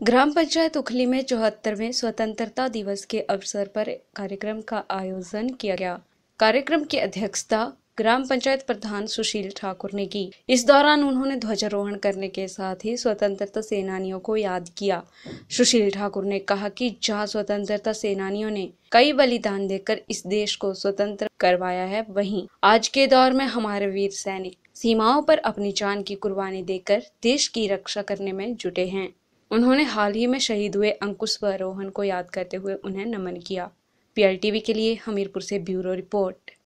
ग्राम पंचायत उखली में चौहत्तरवें स्वतंत्रता दिवस के अवसर पर कार्यक्रम का आयोजन किया गया। कार्यक्रम की अध्यक्षता ग्राम पंचायत प्रधान सुशील ठाकुर ने की। इस दौरान उन्होंने ध्वजारोहण करने के साथ ही स्वतंत्रता सेनानियों को याद किया। सुशील ठाकुर ने कहा कि जहाँ स्वतंत्रता सेनानियों ने कई बलिदान देकर इस देश को स्वतंत्र करवाया है, वहीं आज के दौर में हमारे वीर सैनिक सीमाओं पर अपनी जान की कुर्बानी देकर देश की रक्षा करने में जुटे हैं। उन्होंने हाल ही में शहीद हुए अंकुश व रोहन को याद करते हुए उन्हें नमन किया। पीएलटीवी के लिए हमीरपुर से ब्यूरो रिपोर्ट।